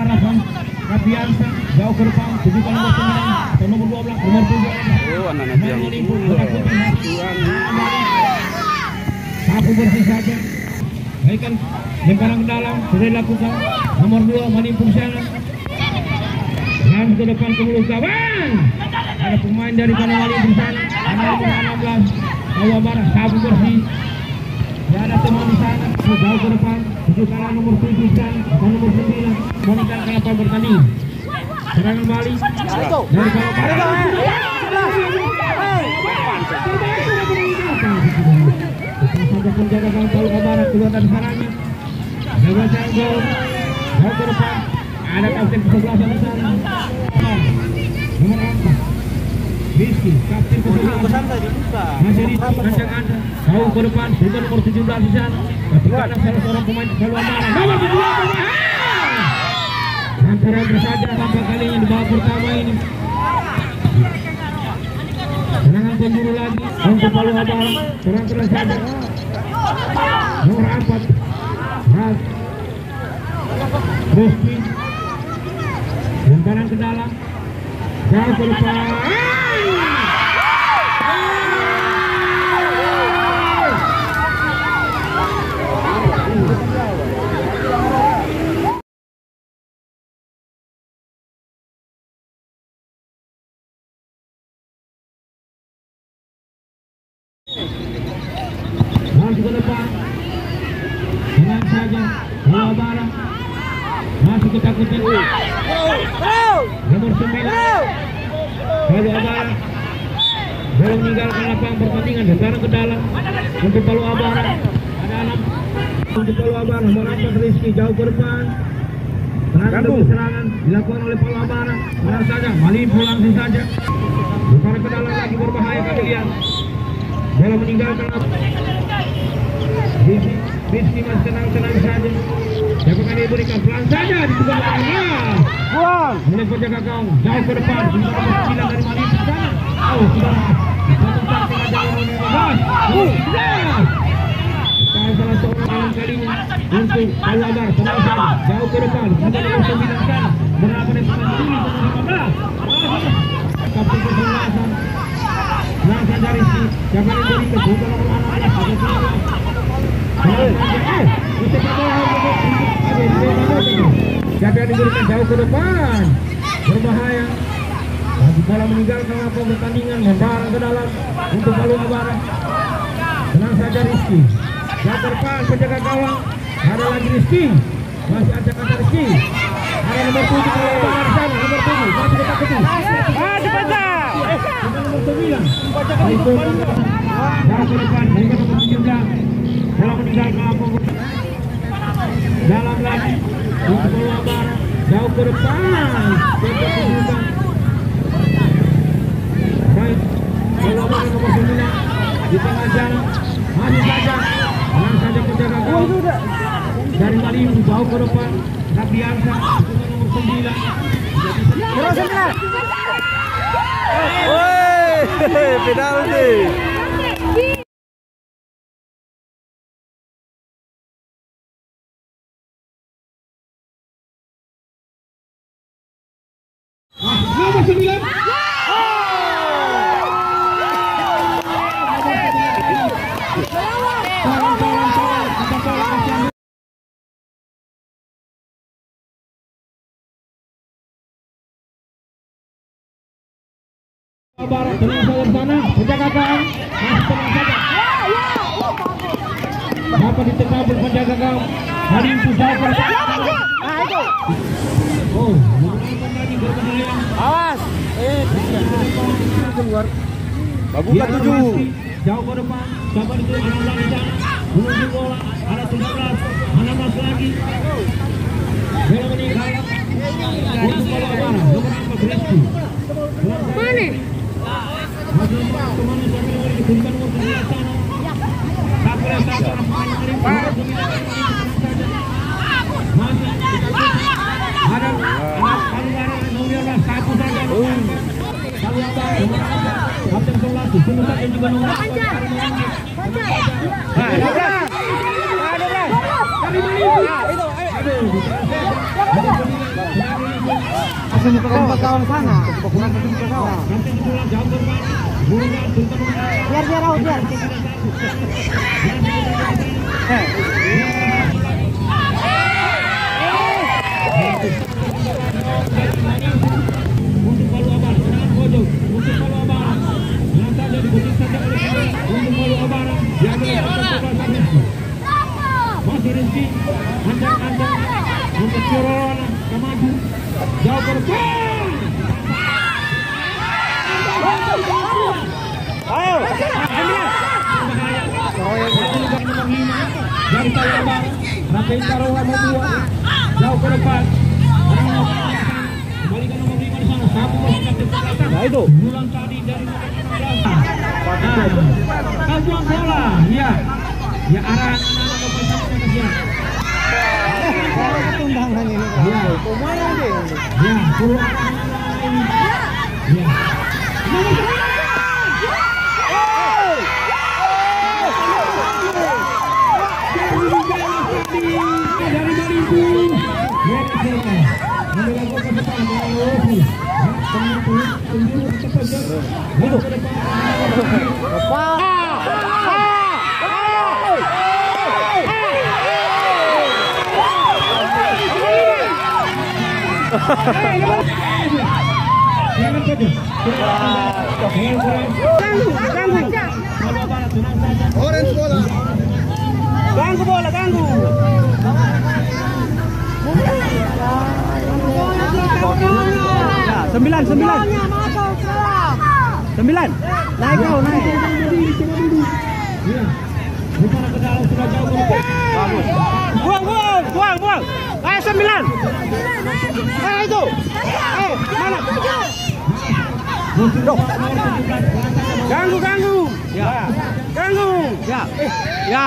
Rafa Rafiansa jauh ke depan tujukan nomor 9 atau nomor 12 nomor 7 Oh, anak-anak yang itu. Sapu bersih saja. Baikkan lemparan ke dalam sudah dilakukan. Nomor 2 menimpul sana. Dan ke depan ke mulut kawan. Ada pemain dari Panawali di sana. Ada nomor 16 Jawa Barat sapu bersih. Ya ada teman di sana. Jauh ke depan. Tujuh nomor 7 di sana. Dan nomor 9 Monika Kelapa bertanding. Serangan balik dari Kelapa. Gawang Palu Barat keluar dari sarangnya. Canggo. Jauh ke depan. Ada kapten di sana. Rizky, kapten kesebelasan. Masih di rancang anda. Jauh ke depan. Juga nomor 17 di sana. Ketika ada salah seorang pemain. Nomor 17. Antara bersaja sampai kali ini di babak pertama ini. Serangan pemburu lagi untuk Palu Barat. Serang terus saja. Nomor empat. Ras. Rizky. Ke dalam. Jauh ke depan. Masuk ke depan. Tenang saja. Jawa Barat. Masuk ke takutan. Nomor 9. Palu Abara. Belum meninggalkan lapangan pertandingan. Sekarang ke dalam. Untuk Palu Abara. Ada enam. Untuk Palu. Nomor 4 Rizky. Jauh ke depan. Demi serangan dilakukan oleh Palu Abara. Tenang saja. Mali langsung saja. Sekarang ke dalam lagi berbahaya kami lihat. Bola meninggalkan. Rizky, Rizky masih tenang-tenang saja. Dapat diberikan pelan saja di kanan. Buang. Mulai gawang jauh ke depan. Sudah nomor 9 dari Mali di sana. Oh, sudah. Tengah jalan. Oh, sudah. Salah seorang kali ini untuk. Tenang saja. Jauh ke depan. Sudah nomor 9 sana. Berapa dari pemain Tuli nomor 15. Kapten kesebelasan. Langsung dari Rizky. Siapa yang berikan? Bukan nomor 16. Ada 19. Siapa yang diberikan jauh ke depan? Berbahaya. Lagi bola meninggalkan lapangan pertandingan Membara ke dalam Untuk Palu Abara. Tenang saja Rizky. Yang depan penjaga gawang. Ada lagi Rizky. Masih ada kata Rizky. Ada nomor 7 Palu Abara. Di sana Nomor 7 Masih dekat ke Ah, dibaca. Nomor 9 Itu Jauh ke depan Mereka nomor 17 Bola meninggalkan lapangan dalam lagi untuk Palu Abara jauh ke depan baik nomor 9 di tengah jalan masih saja tenang saja penjaga gawang dari Maliu jauh ke depan Rabiansa nomor 9 Terus sembilan. Woi, penalti. Barat di sana, penjaga gawang masih tenang saja. Dapat ditekabul penjaga gawang. Hari itu. Oh, lagi berbahaya. Awas. Eh, keluar. Babukan Dia tujuh. Jauh ke depan. Siapa itu? Anak di sana. Menuju bola. Ada 17. Anak mas lagi. Bola meninggal. Untuk bola Abara. Nomor 4 Rizky. Mana? Masih ke mana siapa yang beri diberikan nomor 9 sana. Satu lagi satu orang pemain yang beri nomor 9 saja. Masih ada anak Kalibara nomor 11 satu saja. Kalibara nomor 4. Kapten 11 Sunu saja juga nomor 4. Dari Malibu. Aduh, Langsung ke kawan sana. Sultan Biar biar biar. untuk Palu Abar serangan pojok untuk Palu Abar yang saja dibutuhkan saja oleh Palu untuk Palu Abar yang mendapatkan bola Rizky masih Untuk Kirona Kamadu jauh depan Ayo. dari Palu Abar Rafael Taruhan membuat jauh ke depan kembalikan nomor 5 di sana satu masih di belakang Nah itu. Bulan tadi dari ya. Ya arah anak-anak ke sana ya. Tundangan ini. Ya. Ke mana dia? Ya, suruh anak-anak ini. Ya. Dari Bariku. Ya, Silka. Membela gol ke depan, Rofi. Ya, penyu, penyu, cepat, cepat. Ya, ke depan. Lepas. Jangan saja. Jangan keras. Ganggu, ganggu. Kalau barat, tenang saja. Orange bola. Ganggu bola, ganggu. Sembilan, sembilan. Sembilan. Naik kau, naik. Buang, buang, buang, buang. Ayo sembilan. Eh itu. Eh, mana? 17. Ganggu, ganggu. Ya. Ganggu. Ya. Ya.